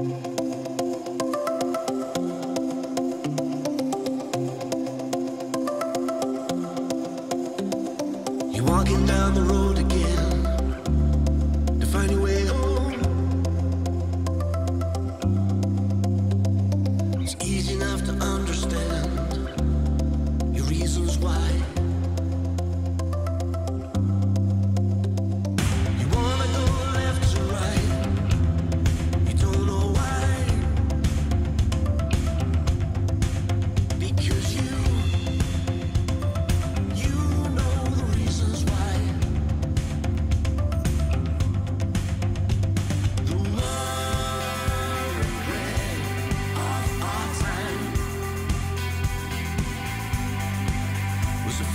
You walking down the road